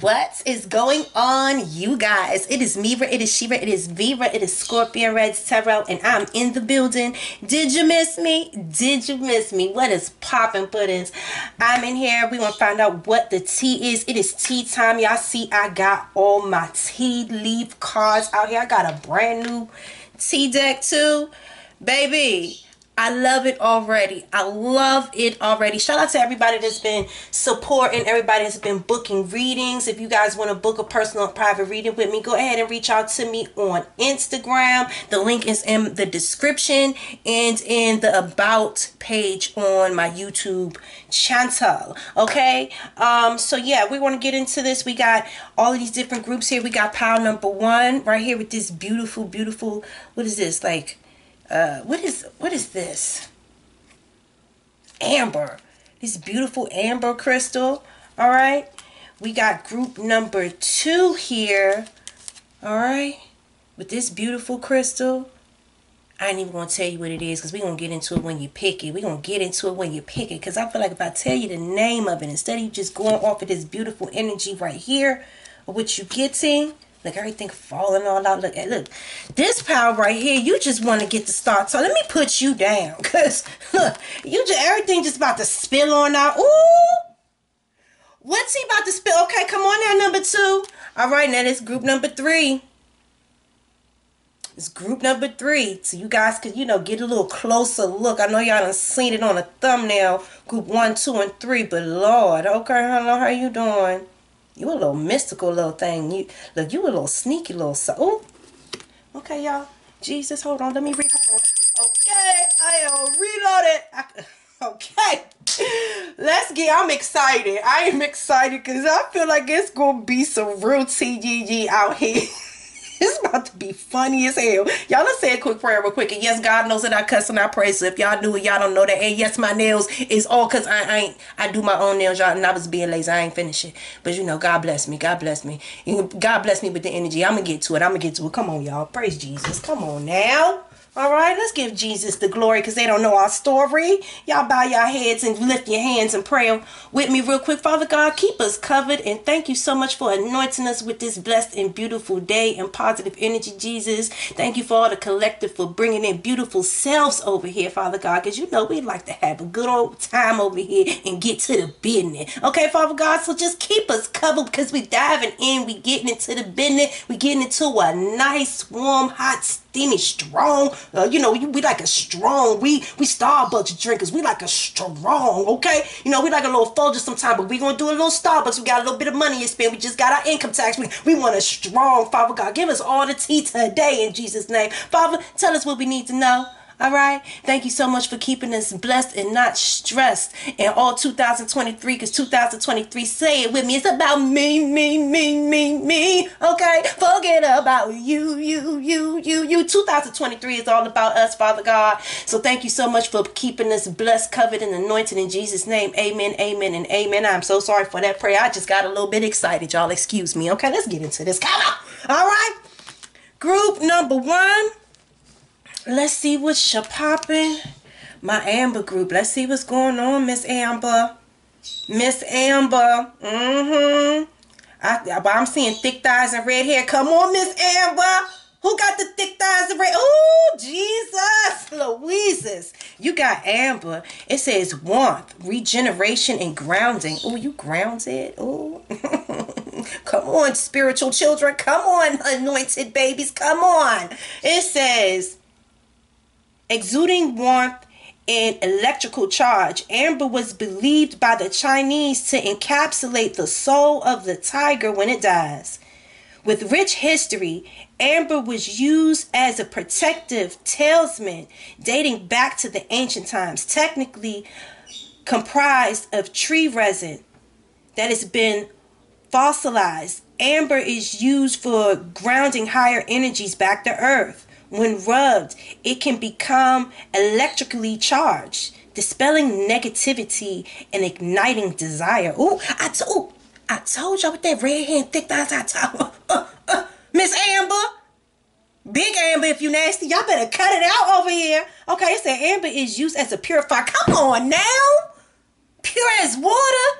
What is going on, you guys? It is Mira, it is Shiva, it is Viva, it is Scorpion Reddz Tarot, and I'm in the building. Did you miss me? Did you miss me? What is popping puddings? I'm in here. We want to find out what the tea is. It is tea time. Y'all see, I got all my tea leaf cards out here. I got a brand new tea deck too. Baby, I love it already. I love it already. Shout out to everybody that's been supporting, everybody that's been booking readings. If you guys want to book a personal private reading with me, go ahead and reach out to me on Instagram. The link is in the description and in the about page on my YouTube channel. Okay? Um, so yeah, we want to get into this. We got all of these different groups here. We got pile number one right here with this beautiful, beautiful, what is this? Like uh, what is what is this? Amber. This beautiful amber crystal. All right. We got group number two here. All right. With this beautiful crystal. I ain't even to tell you what it is because we're to get into it when you pick it. We're to get into it when you pick it because I feel like if I tell you the name of it, instead of just going off of this beautiful energy right here, what you getting, Look, everything falling all out. Look, look, this power right here, you just want to get the start. So let me put you down. Because, look, you just, everything just about to spill on out. Ooh! What's he about to spill? Okay, come on now, number two. All right, now this group number three. It's group number three. So you guys could, you know, get a little closer look. I know y'all done seen it on a thumbnail. Group one, two, and three. But Lord, okay, hello, how you doing? You a little mystical little thing. You look, you a little sneaky little so. Okay, y'all. Jesus, hold on. Let me read. Hold on. Okay, I am reloaded. Okay, let's get. I'm excited. I am excited because I feel like it's gonna be some real TGG out here. It's about to be funny as hell. Y'all, let's say a quick prayer real quick. And yes, God knows that I cuss and I pray. So if y'all do it, y'all don't know that. And yes, my nails is all because I, I ain't, I do my own nails, y'all. And I was being lazy. I ain't finish it. But you know, God bless me. God bless me. God bless me with the energy. I'm going to get to it. I'm going to get to it. Come on, y'all. Praise Jesus. Come on now. All right, let's give Jesus the glory because they don't know our story. Y'all bow your heads and lift your hands and pray with me real quick. Father God, keep us covered and thank you so much for anointing us with this blessed and beautiful day and positive energy, Jesus. Thank you for all the collective for bringing in beautiful selves over here, Father God, because you know we like to have a good old time over here and get to the business. Okay, Father God, so just keep us covered because we diving in, we getting into the business, we getting into a nice, warm, hot, steamy, strong. Uh, you know, we, like a strong. We we Starbucks drinkers. We like a strong. Okay, you know, we like a little Folgers sometimes, but we gonna do a little Starbucks. We got a little bit of money to spend. We just got our income tax. We we want a strong Father God. Give us all the tea today in Jesus' name. Father, tell us what we need to know. All right. Thank you so much for keeping us blessed and not stressed in all 2023 because 2023, say it with me, it's about me, me, me, me, me. Okay. Forget about you, you, you, you, you. 2023 is all about us, Father God. So thank you so much for keeping us blessed, covered, and anointed in Jesus' name. Amen, amen, and amen. I'm so sorry for that prayer. I just got a little bit excited, y'all. Excuse me. Okay. Let's get into this. Come on. All right. Group number one. Let's see what's popping. My Amber group. Let's see what's going on, Miss Amber. Miss Amber. Mm-hmm. I, I'm seeing thick thighs and red hair. Come on, Miss Amber. Who got the thick thighs and red? Oh, Jesus. Louises. You got Amber. It says warmth, regeneration, and grounding. Oh, you grounded? Oh. Come on, spiritual children. Come on, anointed babies. Come on. It says exuding warmth and electrical charge. Amber was believed by the Chinese to encapsulate the soul of the tiger when it dies. With rich history, amber was used as a protective talisman dating back to the ancient times, technically comprised of tree resin that has been fossilized. Amber is used for grounding higher energies back to earth. When rubbed, it can become electrically charged, dispelling negativity and igniting desire. Oh, I told, I told y'all with that red hand, thick thighs. I told, uh, uh, Miss Amber, Big Amber, if you nasty, y'all better cut it out over here. Okay, it said Amber is used as a purifier. Come on now, pure as water.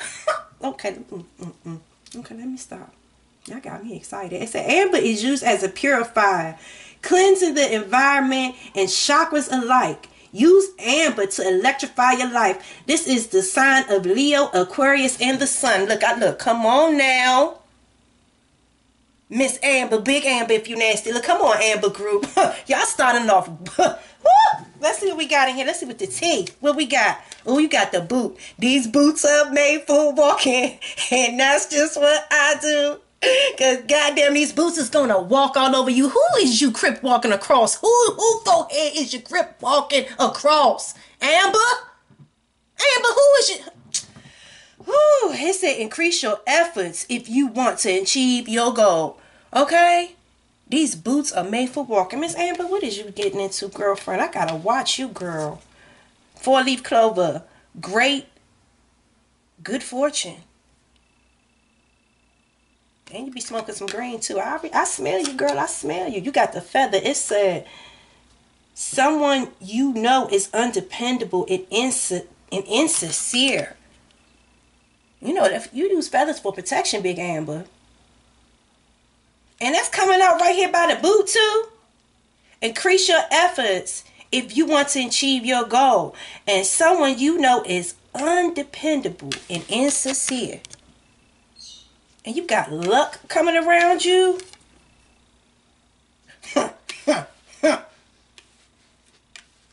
Okay, mm, mm, mm. okay, let me stop. Y'all got me excited. It said amber is used as a purifier, cleansing the environment and chakras alike. Use amber to electrify your life. This is the sign of Leo, Aquarius, and the Sun. Look, I look. Come on now. Miss Amber, Big Amber, if you nasty. Look, come on, Amber Group. Y'all starting off. Let's see what we got in here. Let's see what the tea. What we got? Oh, you got the boot. These boots are made for walking, and that's just what I do. Cause goddamn, these boots is gonna walk all over you. Who is you crip walking across? Who who forehead is you crip walking across? Amber? Amber, who is you? Whew, it said increase your efforts if you want to achieve your goal. Okay? These boots are made for walking. Miss Amber, what is you getting into, girlfriend? I gotta watch you, girl. Four leaf clover. Great good fortune. And you be smoking some green too. I, I smell you, girl. I smell you. You got the feather. It said someone you know is undependable and, and insincere. You know, if you use feathers for protection, Big Amber. And that's coming out right here by the boot too. Increase your efforts if you want to achieve your goal. And someone you know is undependable and insincere and you got luck coming around you,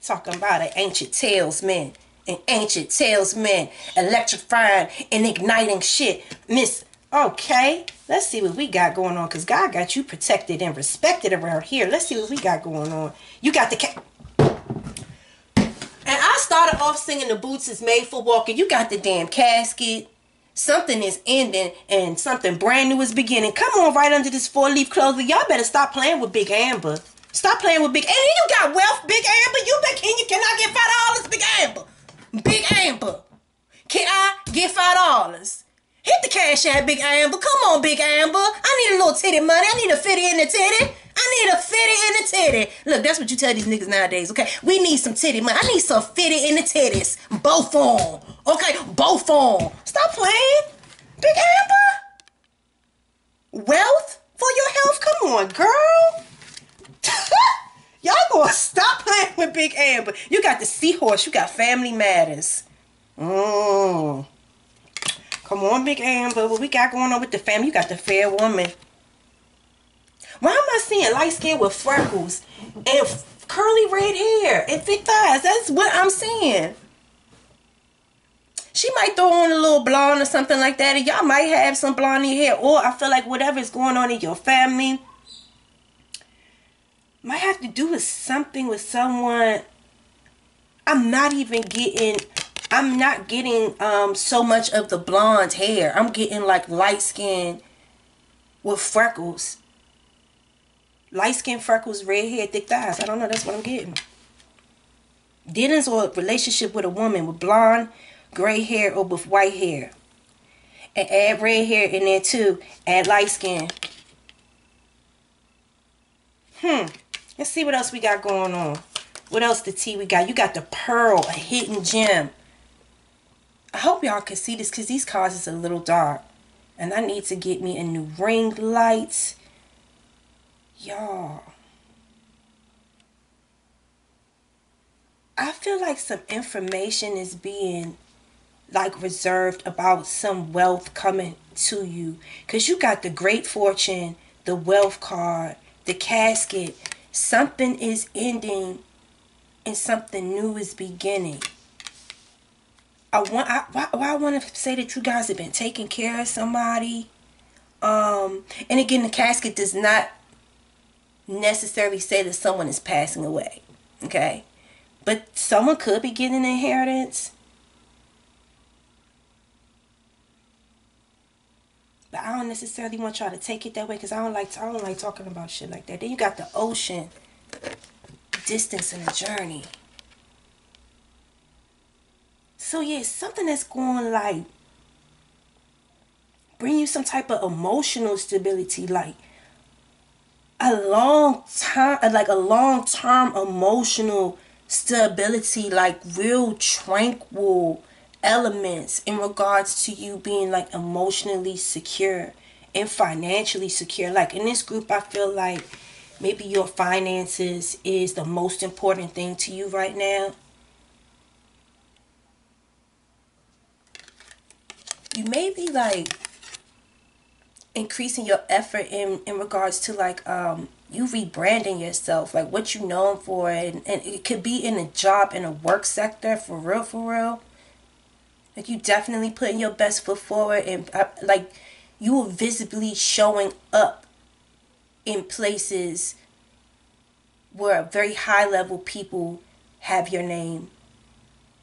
talking about an ancient talisman, an ancient talisman, electrifying and igniting shit. Miss, okay, let's see what we got going on because God got you protected and respected around here. Let's see what we got going on. You got the cat. And I started off singing the boots is made for walking. You got the damn casket something is ending and something brand new is beginning. Come on, right under this four leaf clover. Y'all better stop playing with Big Amber. Stop playing with Big And you got wealth, Big Amber. You bet can you cannot get five dollars, Big Amber. Big Amber. Can I get five dollars? Hit the cash app, Big Amber. Come on, Big Amber. I need a little titty money. I need a fitty in the titty. I need a fitty in the titty. Look, that's what you tell these niggas nowadays, okay? We need some titty money. I need some fitty in the titties. Both on. Okay, both on. Stop playing. Big Amber. Wealth for your health? Come on, girl. Y'all gonna stop playing with Big Amber. You got the seahorse. You got family matters. Mmm. Come on, Big Amber. What we got going on with the family? You got the fair woman. Why am I seeing light skin with freckles and curly red hair and thick thighs? That's what I'm seeing. She might throw on a little blonde or something like that, and y'all might have some blondie hair. Or I feel like whatever is going on in your family might have to do with something with someone. I'm not even getting I'm not getting um so much of the blonde hair. I'm getting like light skin with freckles. Light skin, freckles, red hair, thick thighs. I don't know. That's what I'm getting. Dealings or relationship with a woman with blonde, gray hair, or with white hair. And add red hair in there too. Add light skin. Hmm. Let's see what else we got going on. What else the tea we got? You got the pearl, a hidden gem. I hope y'all can see this because these cards is a little dark. And I need to get me a new ring light. Y'all. I feel like some information is being like reserved about some wealth coming to you. Because you got the great fortune, the wealth card, the casket. Something is ending and something new is beginning. I want I, why, why I want to say that you guys have been taking care of somebody. Um, and again, the casket does not necessarily say that someone is passing away. Okay, but someone could be getting an inheritance. But I don't necessarily want y'all to take it that way because I don't like I don't like talking about shit like that. Then you got the ocean, distance and a journey. So yeah, something that's going like bring you some type of emotional stability, like a long time, uh, like a long term emotional stability, like real tranquil elements in regards to you being like emotionally secure and financially secure. Like in this group, I feel like maybe your finances is the most important thing to you right now. You may be like increasing your effort in in regards to like um you rebranding yourself like what you known for and, and it could be in a job in a work sector for real for real like you definitely putting your best foot forward and uh, like you are visibly showing up in places where very high level people have your name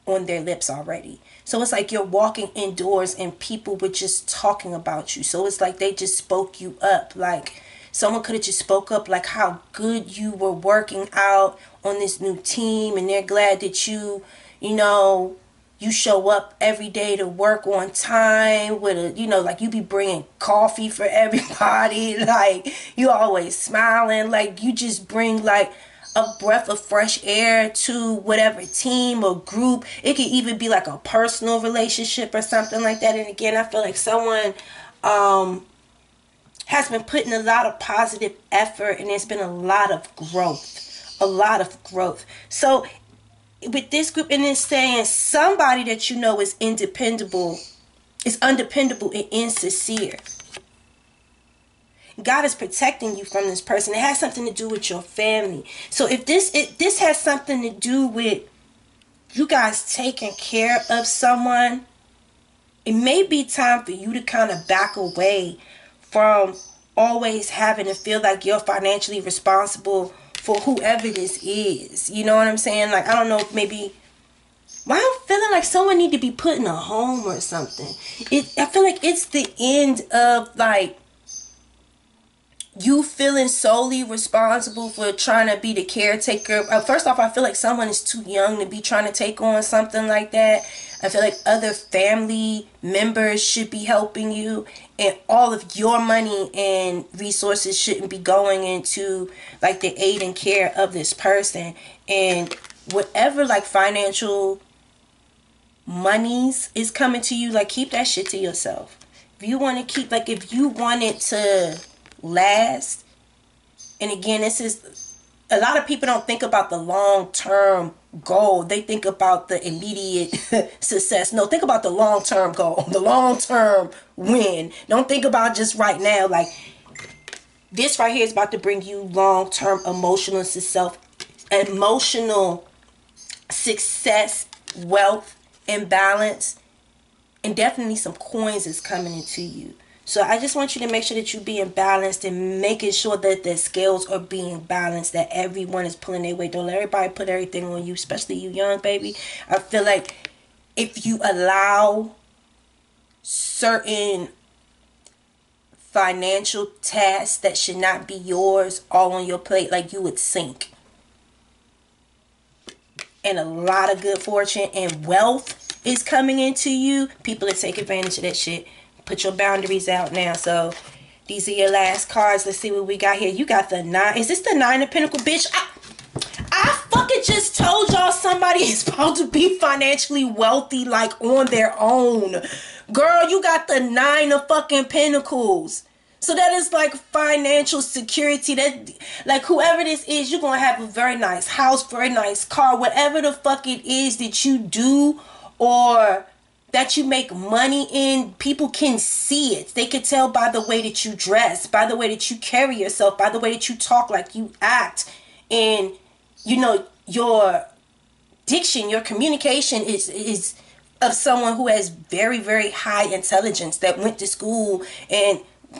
on their lips already. So it's like you're walking indoors and people were just talking about you. So it's like they just spoke you up. Like someone could have just spoke up like how good you were working out on this new team and they're glad that you, you know, you show up every day to work on time with a you know like you be bringing coffee for everybody like you always smiling like you just bring like a breath of fresh air to whatever team or group. It could even be like a personal relationship or something like that. And again i feel like someone um has been putting a lot of positive effort and there's been a lot of growth a lot of growth. So with this group and then saying somebody that you know is independable, is undependable and insincere. God is protecting you from this person. It has something to do with your family. So if this it this has something to do with you guys taking care of someone, it may be time for you to kind of back away from always having to feel like you're financially responsible for whoever this is. You know what I'm saying? Like I don't know maybe why I'm feeling like someone need to be put in a home or something. It I feel like it's the end of like you feeling solely responsible for trying to be the caretaker. Uh, first off, I feel like someone is too young to be trying to take on something like that. I feel like other family members should be helping you, and all of your money and resources shouldn't be going into like the aid and care of this person. And whatever like financial monies is coming to you, like keep that shit to yourself. If you want to keep, like, if you want it to last, and again, this is a lot of people don't think about the long term goal. They think about the immediate success. No, think about the long term goal, the long term win. Don't think about just right now. Like this right here is about to bring you long term emotional success, emotional success, wealth, and balance, and definitely some coins is coming into you. So I just want you to make sure that you're being balanced and making sure that the scales are being balanced, that everyone is pulling their weight. Don't let everybody put everything on you, especially you young baby. I feel like if you allow certain financial tasks that should not be yours all on your plate, like you would sink. And a lot of good fortune and wealth is coming into you. People that take advantage of that shit put your boundaries out now. So these are your last cards. Let's see what we got here. You got the nine. Is this the nine of Pentacle, bitch? I, I fucking just told y'all somebody is supposed to be financially wealthy, like on their own. Girl, you got the nine of fucking Pentacles. So that is like financial security. That like whoever this is, you're gonna have a very nice house, very nice car, whatever the fuck it is that you do or that you make money in, people can see it. They can tell by the way that you dress, by the way that you carry yourself, by the way that you talk, like you act, and you know your diction, your communication is is of someone who has very very high intelligence that went to school and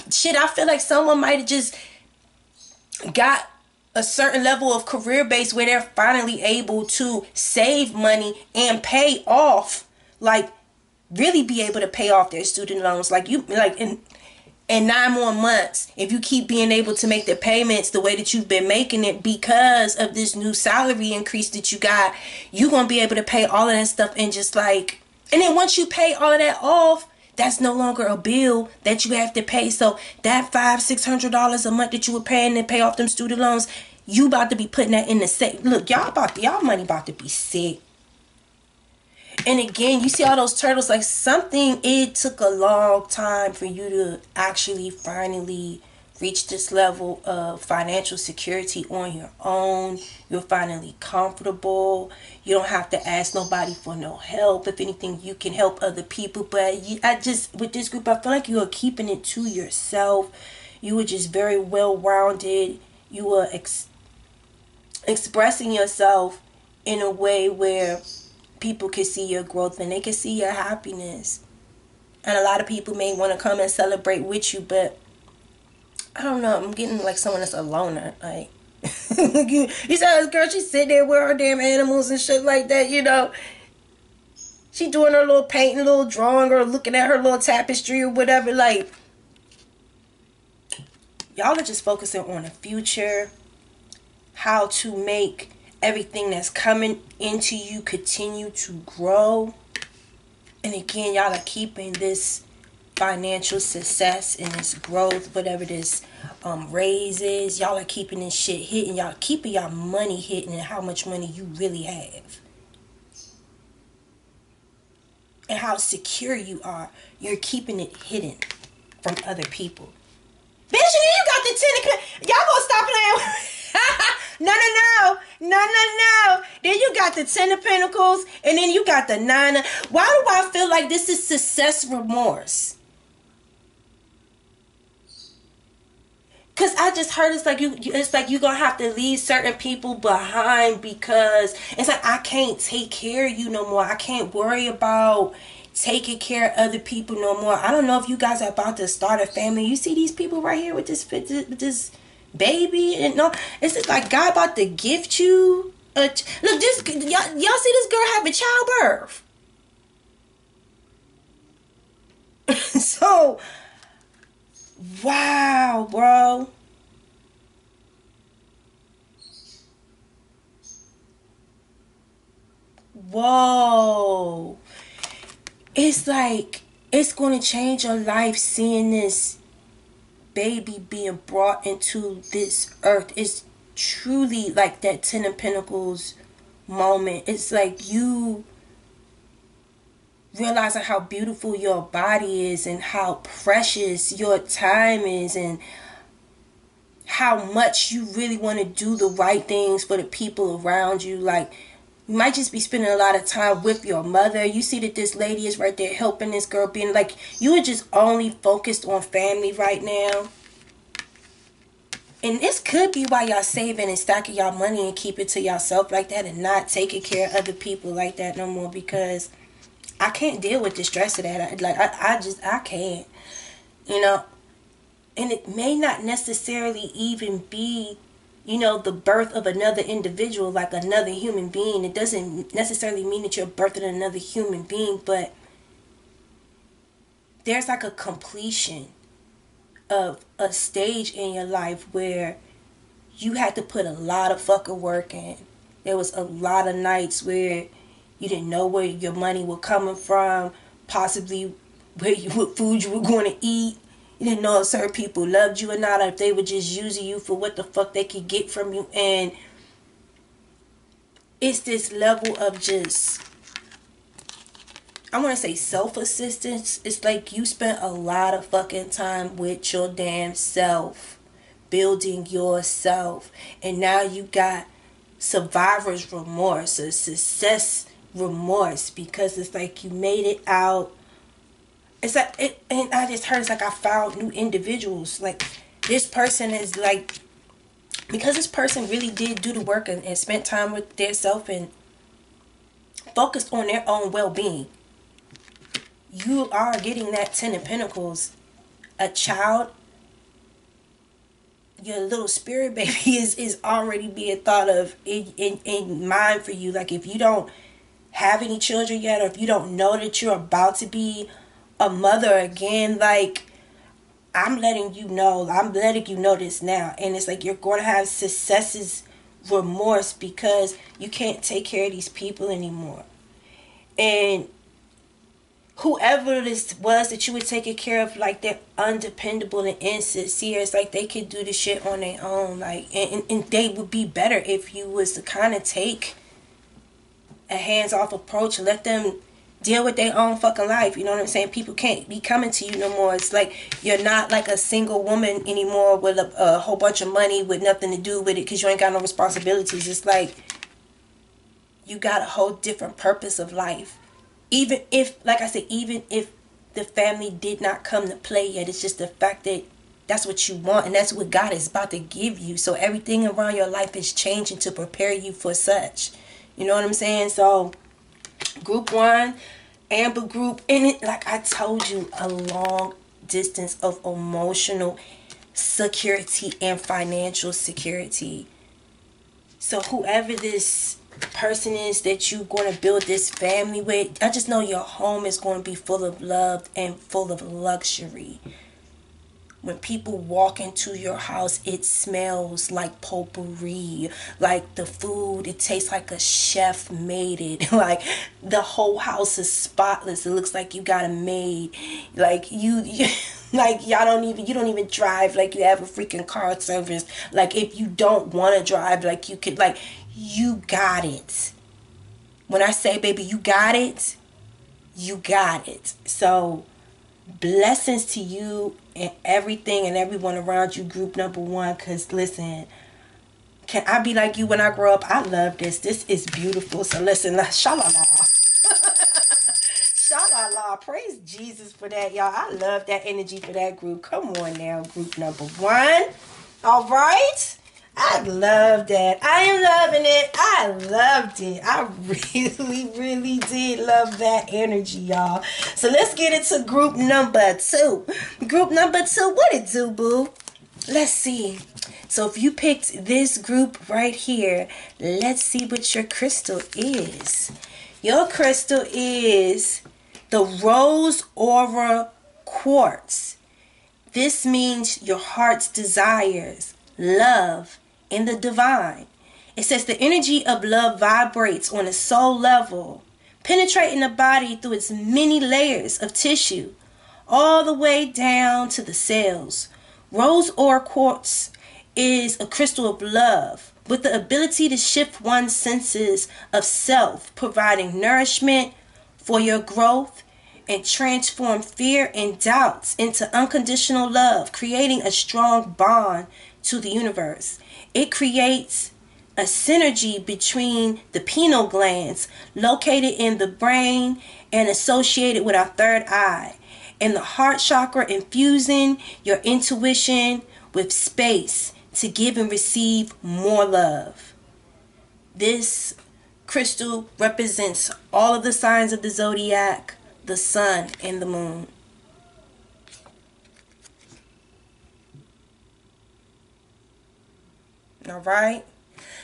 shit. I feel like someone might have just got a certain level of career base where they're finally able to save money and pay off like really be able to pay off their student loans. Like you like in in nine more months if you keep being able to make the payments the way that you've been making it because of this new salary increase that you got you're gonna be able to pay all of that stuff and just like and then once you pay all of that off that's no longer a bill that you have to pay. So that five six hundred dollars a month that you were paying to pay off them student loans you about to be putting that in the safe. Look y'all about to, y'all money about to be sick And again, you see all those turtles, like something, it took a long time for you to actually finally reach this level of financial security on your own. You're finally comfortable. You don't have to ask nobody for no help. If anything, you can help other people. But you, I just, with this group, I feel like you are keeping it to yourself. You were just very well rounded. You were ex- expressing yourself in a way where people can see your growth and they can see your happiness. And a lot of people may want to come and celebrate with you, but I don't know. I'm getting like someone that's a loner. Like, you, you saw this girl, she sit there with her damn animals and shit like that, you know. She doing her little painting, little drawing, or looking at her little tapestry or whatever. Like, y'all are just focusing on the future, how to make everything that's coming into you continue to grow. And again, y'all are keeping this financial success and this growth, whatever this um, raises, y'all are keeping this shit hitting. Y'all keeping y'all money hitting and how much money you really have. And how secure you are. You're keeping it hidden from other people. Bitch, you got the ten. Y'all gonna stop playing. No, no, no, no, no, no. Then you got the ten of pentacles, and then you got the nine. Of, why do I feel like this is success remorse? Cause I just heard it's like you, it's like you gonna have to leave certain people behind because it's like I can't take care of you no more. I can't worry about taking care of other people no more. I don't know if you guys are about to start a family. You see these people right here with this with this baby and no, it's just like God about to gift you. A, look, this y'all, y'all see this girl having childbirth. so Wow, bro. Whoa. It's like it's going to change your life seeing this baby being brought into this earth. It's truly like that Ten of Pentacles moment. It's like you realizing how beautiful your body is and how precious your time is and how much you really want to do the right things for the people around you like you might just be spending a lot of time with your mother you see that this lady is right there helping this girl being like you are just only focused on family right now and this could be why y'all saving and stacking y'all money and keep it to yourself like that and not taking care of other people like that no more because I can't deal with the stress of that. Like I, I just I can't. You know, and it may not necessarily even be you know the birth of another individual like another human being it doesn't necessarily mean that you're birthing another human being but there's like a completion of a stage in your life where you had to put a lot of fucking work in there was a lot of nights where you didn't know where your money was coming from, possibly where you what food you were going to eat. Didn't know if certain people loved you or not, or if they were just using you for what the fuck they could get from you. And it's this level of just I want to say self assistance. It's like you spent a lot of fucking time with your damn self, building yourself, and now you got survivor's remorse, a success remorse because it's like you made it out. It's like it, and I just heard it's like I found new individuals. Like this person is like because this person really did do the work and, and spent time with their self and focused on their own well being. You are getting that Ten of Pentacles, a child your little spirit baby is is already being thought of in, in in mind for you like if you don't have any children yet or if you don't know that you're about to be a mother again like i'm letting you know i'm letting you know this now and it's like you're going to have successes remorse because you can't take care of these people anymore and whoever this was that you were taking care of like they're undependable and insincere it's like they could do the shit on their own like and, and they would be better if you was to kind of take a hands off approach. Let them deal with their own fucking life. You know what I'm saying? People can't be coming to you no more. It's like you're not like a single woman anymore with a, a whole bunch of money with nothing to do with it because you ain't got no responsibilities. It's like you got a whole different purpose of life. Even if, like I said, even if the family did not come to play yet, it's just the fact that that's what you want and that's what God is about to give you. So everything around your life is changing to prepare you for such. You know what I'm saying? So group one, Amber group, and it like I told you, a long distance of emotional security and financial security. So whoever this person is that you're going to build this family with, I just know your home is going to be full of love and full of luxury when people walk into your house, it smells like potpourri. Like the food, it tastes like a chef made it. like the whole house is spotless. It looks like you got a maid. Like you, you like y'all don't even you don't even drive like you have a freaking car service. Like if you don't want to drive, like you could like you got it. When I say baby, you got it, you got it. So blessings to you and everything and everyone around you, group number one. Because listen, can I be like you when I grow up? I love this. This is beautiful. So listen, shalala. shalala. Praise Jesus for that, y'all. I love that energy for that group. Come on now, group number one. All right. I love that. I am loving it. I loved it. I really, really did love that energy, y'all. So let's get into group number two. Group number two, what it do, boo? Let's see. So if you picked this group right here, let's see what your crystal is. Your crystal is the Rose Aura Quartz. This means your heart's desires, love, in the divine. It says the energy of love vibrates on a soul level, penetrating the body through its many layers of tissue, all the way down to the cells. Rose Aura quartz is a crystal of love with the ability to shift one's senses of self, providing nourishment for your growth and transform fear and doubts into unconditional love, creating a strong bond to the universe. It creates a synergy between the pineal glands located in the brain and associated with our third eye and the heart chakra infusing your intuition with space to give and receive more love. This crystal represents all of the signs of the zodiac, the sun, and the moon. All right.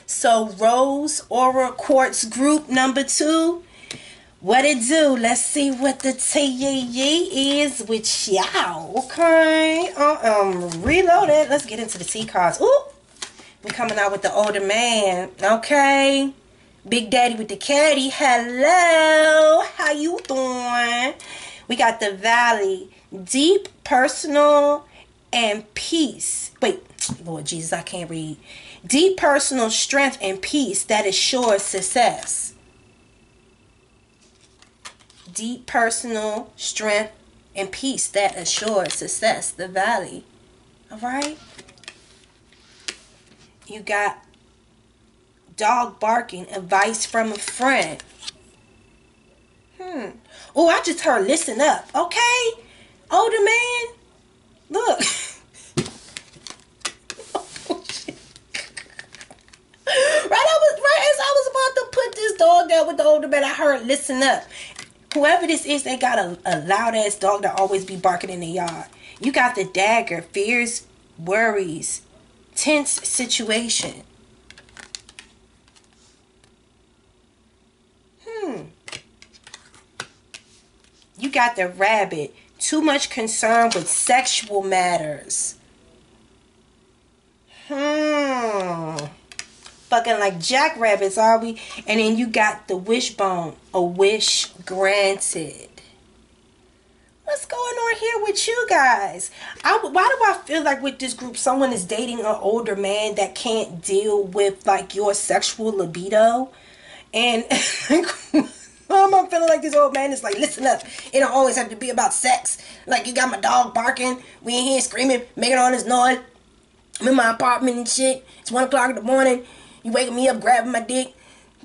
So Rose Aura Quartz Group number two. What it do? Let's see what the tea is with y'all. Okay. Um, reload it. Let's get into the T cards. Ooh. we coming out with the older man. Okay. Big Daddy with the caddy. Hello. How you doing? We got the Valley. Deep, personal, and peace. Wait. Lord Jesus, I can't read. Deep personal strength and peace that assures success. Deep personal strength and peace that assures success. The valley. All right. You got dog barking, advice from a friend. Hmm. Oh, I just heard listen up. Okay. Older man. Look. right, I was right as I was about to put this dog down with the older man. I heard, "Listen up." Whoever this is, they got a, a loud ass dog that always be barking in the yard. You got the dagger, fears, worries, tense situation. Hmm. You got the rabbit, too much concern with sexual matters. Hmm fucking like jackrabbits, are we? And then you got the wishbone, a wish granted. What's going on here with you guys? I, why do I feel like with this group, someone is dating an older man that can't deal with like your sexual libido? And I'm feeling like this old man is like, listen up. It don't always have to be about sex. Like you got my dog barking, we in here screaming, making all this noise. I'm in my apartment and shit. It's one o'clock in the morning. You waking me up, grabbing my dick,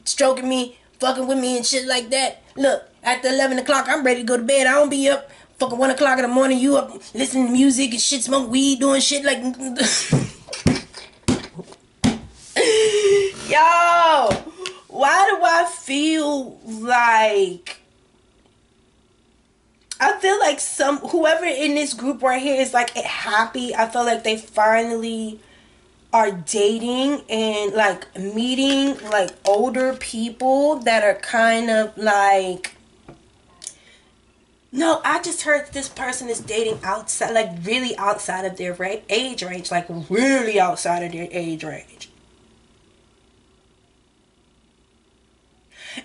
stroking me, fucking with me and shit like that. Look, after 11 o'clock, I'm ready to go to bed. I don't be up fucking 1 o'clock in the morning. You up listening to music and shit, smoke weed, doing shit like. Yo, why do I feel like. I feel like some whoever in this group right here is like happy. I feel like they finally are dating and like meeting like older people that are kind of like no, I just heard this person is dating outside, like really outside of their right age range, like really outside of their age range.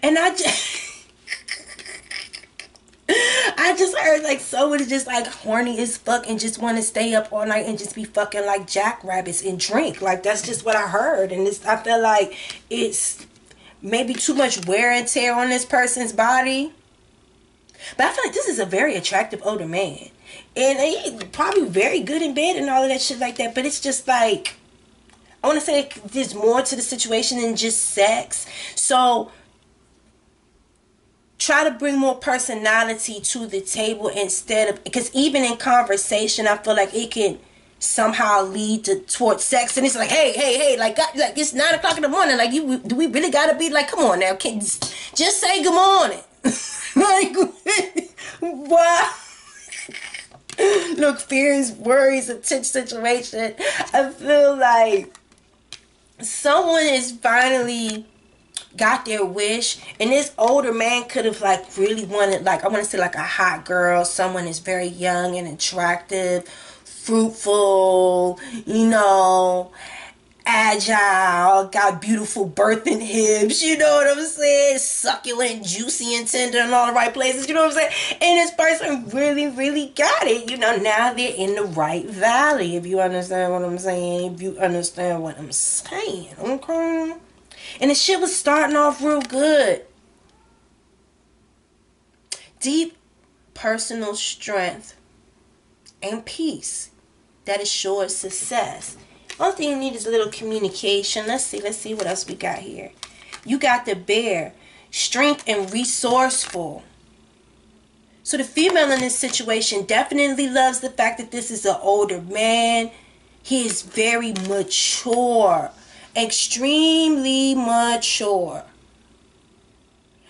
And I just. I just heard like someone is just like horny as fuck and just want to stay up all night and just be fucking like jackrabbits and drink. Like that's just what I heard, and it's I feel like it's maybe too much wear and tear on this person's body. But I feel like this is a very attractive older man, and probably very good in bed and all of that shit like that. But it's just like I want to say there's more to the situation than just sex. So try to bring more personality to the table instead of because even in conversation i feel like it can somehow lead to towards sex. And it's like hey hey hey like like it's nine o'clock in the morning. Like you do we really gotta be like come on now. Can just, say good morning. Like what look fears worries a tense situation. I feel like someone is finally got their wish and this older man could have like really wanted like i want to say like a hot girl someone is very young and attractive fruitful you know agile got beautiful birthing hips you know what i'm saying? Succulent juicy and tender in all the right places you know what i'm saying? And this person really really got it you know? Now they're in the right valley if you understand what i'm saying if you understand what i'm saying okay and the shit was starting off real good. Deep personal strength and peace that assures success. Only thing you need is a little communication. Let's see, let's see what else we got here. You got the bear, strength and resourceful. So the female in this situation definitely loves the fact that this is an older man. He is very mature extremely mature.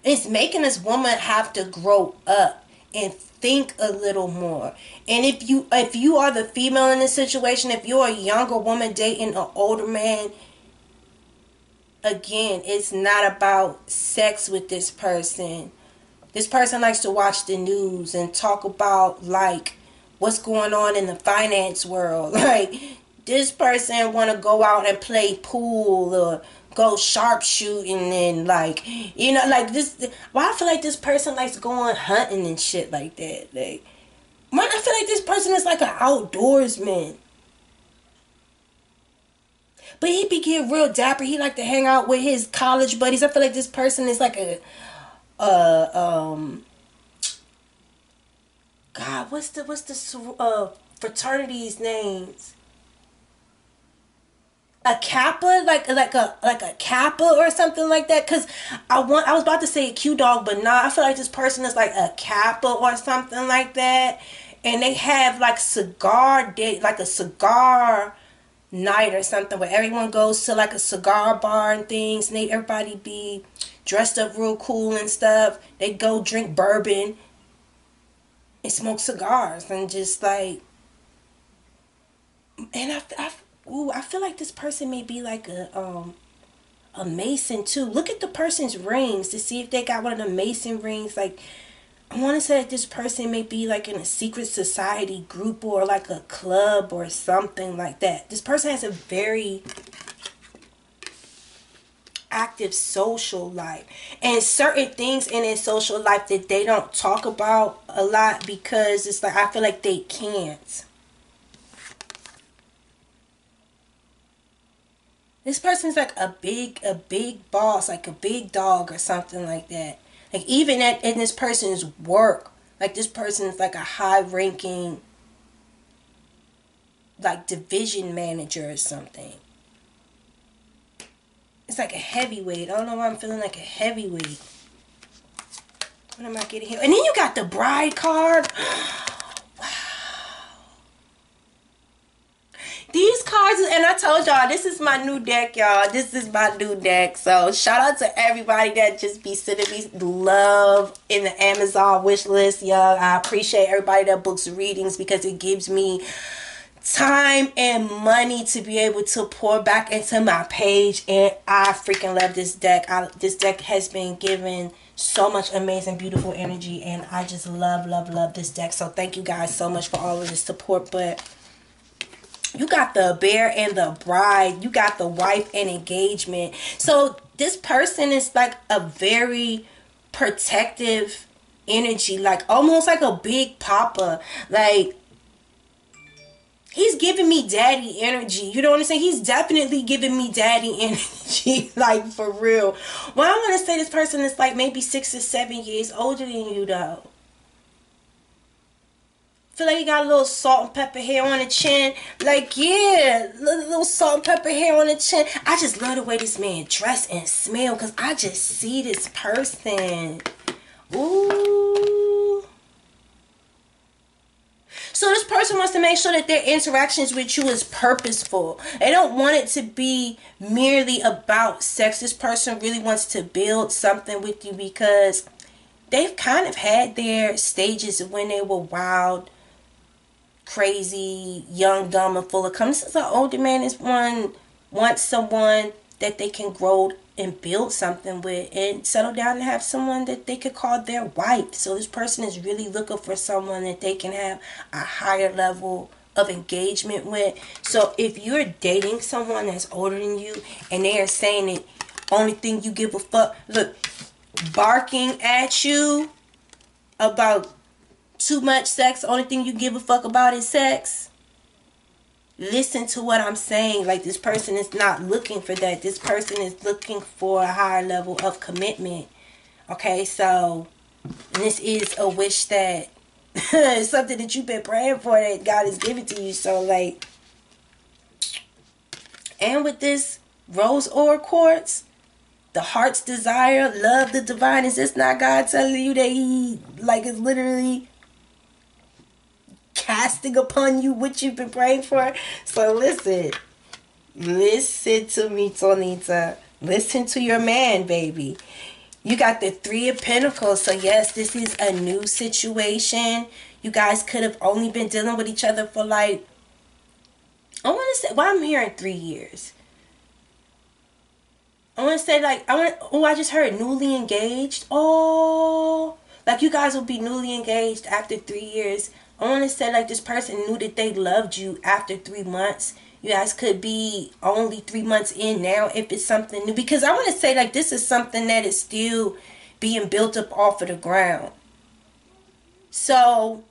It's making this woman have to grow up and think a little more. And if you if you are the female in this situation, if you're a younger woman dating an older man, again, it's not about sex with this person. This person likes to watch the news and talk about like what's going on in the finance world. Like this person want to go out and play pool or go sharpshooting and like you know like this why I feel like this person likes going hunting and shit like that like why I feel like this person is like an outdoorsman. But he be getting real dapper he like to hang out with his college buddies I feel like this person is like a uh um God what's the what's the uh fraternities names a kappa like like a like a kappa or something like that? Because i want i was about to say a q dog but not i feel like this person is like a kappa or something like that. And they have like cigar date like a cigar night or something where everyone goes to like a cigar bar and things and they everybody be dressed up real cool and stuff. They go drink bourbon and smoke cigars and just like and I, I ooh, I feel like this person may be like a um a mason too. Look at the person's rings to see if they got one of the mason rings. Like I want to say that this person may be like in a secret society group or like a club or something like that. This person has a very active social life and certain things in their social life that they don't talk about a lot because it's like I feel like they can't. This person's like a big, a big boss, like a big dog or something like that. Like even at in this person's work, like this person is like a high ranking like division manager or something. It's like a heavyweight. I don't know why I'm feeling like a heavyweight. What am I getting here? And then you got the bride card. Oh, and I told y'all, this is my new deck, y'all. This is my new deck. So shout out to everybody that just be sending me love in the Amazon wish list, y'all. I appreciate everybody that books readings because it gives me time and money to be able to pour back into my page and I freaking love this deck. I, this deck has been given so much amazing beautiful energy and I just love love love this deck. So thank you guys so much for all of this support but you got the bear and the bride. You got the wife and engagement. So this person is like a very protective energy like almost like a big papa like he's giving me daddy energy. You know what I'm saying? He's definitely giving me daddy energy, like for real. Well, I want to say this person is like maybe six or seven years older than you, though. Feel like he got a little salt and pepper hair on the chin. Like, yeah, little, little salt and pepper hair on the chin. I just love the way this man dress and smell because I just see this person. Ooh. So this person wants to make sure that their interactions with you is purposeful. They don't want it to be merely about sex. This person really wants to build something with you because they've kind of had their stages when they were wild, crazy, young, dumb, and full of cum. This is an older man. This one wants someone that they can grow and build something with and settle down and have someone that they could call their wife. So this person is really looking for someone that they can have a higher level of engagement with. So if you're dating someone that's older than you and they are saying it only thing you give a fuck, look, barking at you about too much sex, only thing you give a fuck about is sex listen to what I'm saying. Like this person is not looking for that. This person is looking for a higher level of commitment. Okay, so this is a wish that something that you've been praying for that God has given to you. So like and with this rose or quartz, the heart's desire, love the divine, is this not God telling you that he like is literally casting upon you what you've been praying for. So listen, listen to me, Tonita. Listen to your man, baby. You got the Three of Pentacles. So, yes, this is a new situation. You guys could have only been dealing with each other for like, I want to say, well, I'm hearing three years. I want to say, like, I want, oh, I just heard newly engaged. Oh, like you guys will be newly engaged after three years. I want to say like this person knew that they loved you after three months. You guys could be only three months in now if it's something new. Because I want to say like this is something that is still being built up off of the ground. So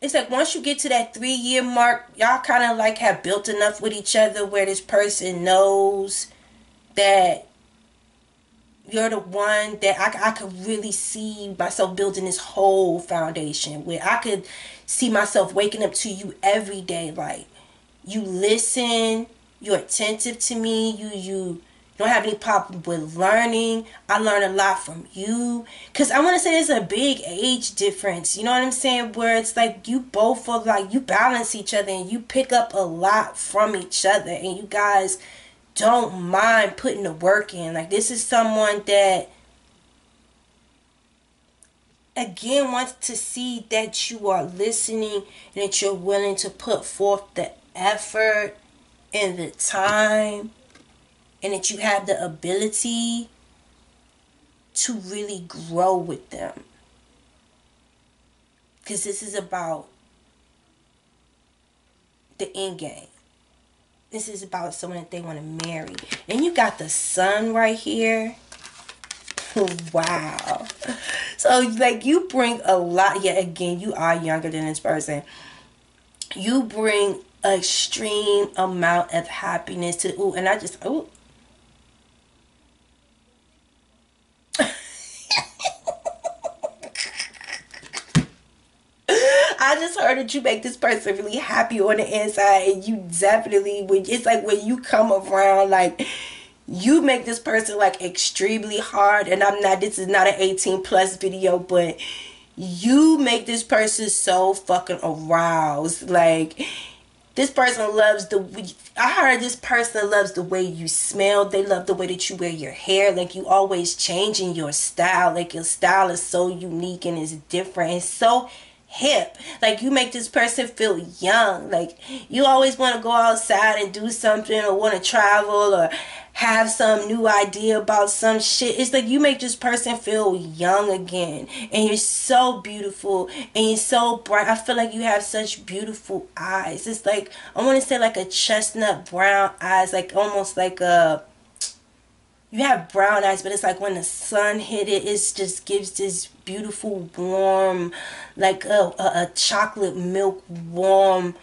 it's like once you get to that three year mark, y'all kind of like have built enough with each other where this person knows that you're the one that I, I could really see myself building this whole foundation where I could see myself waking up to you every day like you listen you're attentive to me you you don't have any problem with learning. I learn a lot from you. Because I want to say there's a big age difference you know what I'm saying? Where it's like you both are like you balance each other and you pick up a lot from each other and you guys don't mind putting the work in. Like this is someone that again wants to see that you are listening and that you're willing to put forth the effort and the time and that you have the ability to really grow with them. Because this is about the end game. This is about someone that they want to marry. And you got the sun right here. wow. So, like, you bring a lot. Yeah, again, you are younger than this person. You bring extreme amount of happiness to. Ooh, and I just. Ooh. Just heard that you make this person really happy on the inside, and you definitely when it's like when you come around, like you make this person like extremely hard. And I'm not. This is not an 18 plus video, but you make this person so fucking aroused, like this person loves the I heard this person loves the way you smell. They love the way that you wear your hair. Like you always changing your style. Like your style is so unique and is different. It's so hip. Like you make this person feel young. Like you always want to go outside and do something or want to travel or have some new idea about some shit. It's like you make this person feel young again. And you're so beautiful and you're so bright. I feel like you have such beautiful eyes. It's like I want to say like a chestnut brown eyes, like almost like a you have brown eyes, but it's like when the sun hit it, it just gives this beautiful warm, like a, a, a chocolate milk warm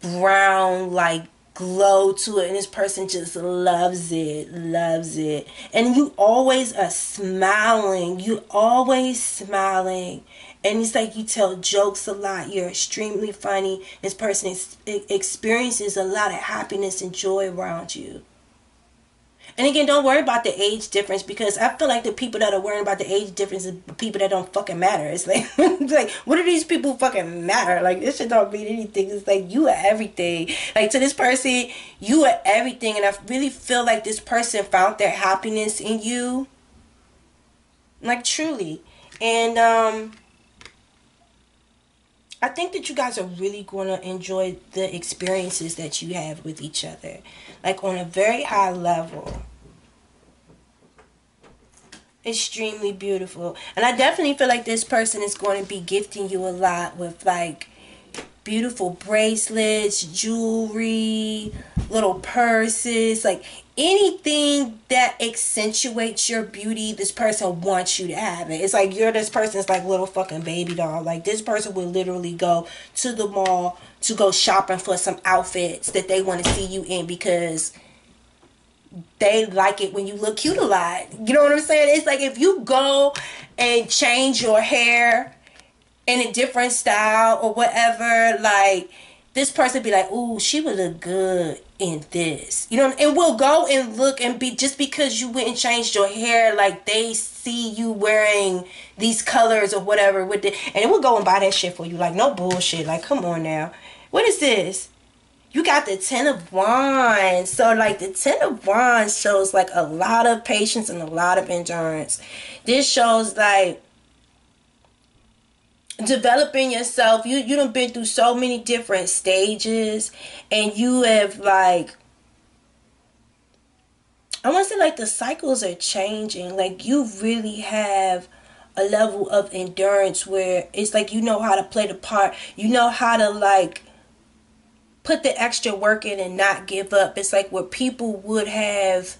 brown like glow to it. And this person just loves it loves it. And you always are smiling. You always smiling. And it's like you tell jokes a lot. You're extremely funny. This person is, experiences a lot of happiness and joy around you and again, don't worry about the age difference because I feel like the people that are worrying about the age difference is people that don't fucking matter. It's like, it's like, what do these people fucking matter? Like, this shit don't mean anything. It's like, you are everything. Like, to this person, you are everything. And I really feel like this person found their happiness in you. Like, truly. And, um, I think that you guys are really going to enjoy the experiences that you have with each other. Like on a very high level. Extremely beautiful. And I definitely feel like this person is going to be gifting you a lot with like beautiful bracelets, jewelry, little purses, like anything that accentuates your beauty, this person wants you to have it. It's like you're this person's like little fucking baby doll. Like this person will literally go to the mall to go shopping for some outfits that they want to see you in because they like it when you look cute a lot. You know what I'm saying? It's like if you go and change your hair in a different style or whatever, like this person be like, "Ooh, she would look good in this," you know, and we'll go and look and be just because you went and changed your hair, like they see you wearing these colors or whatever with it, and we'll go and buy that shit for you. Like no bullshit. Like come on now, what is this? You got the Ten of Wands. So, like, the Ten of Wands shows, like, a lot of patience and a lot of endurance. This shows, like, developing yourself you you done been through so many different stages and you have like I want to say like the cycles are changing. Like you really have a level of endurance where it's like you know how to play the part. You know how to like put the extra work in and not give up. It's like where people would have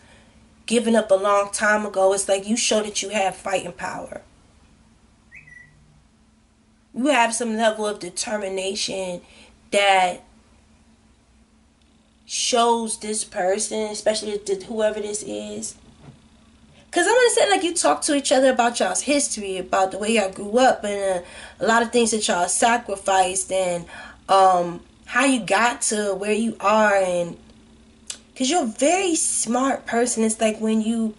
given up a long time ago. It's like you show that you have fighting power you have some level of determination that shows this person, especially whoever this is. Because I'm gonna say, like, you talk to each other about y'all's history, about the way y'all grew up, and uh, a lot of things that y'all sacrificed, and um, how you got to where you are. And because you're a very smart person, it's like when you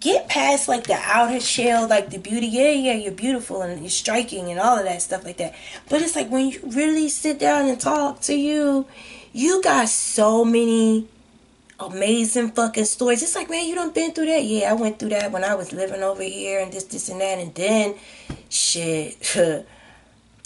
get past like the outer shell, like the beauty. Yeah, yeah, you're beautiful and you're striking and all of that stuff like that. But it's like when you really sit down and talk to you, you got so many amazing fucking stories. It's like, man, you don't been through that. Yeah, I went through that when I was living over here and this, this, and that. And then, shit,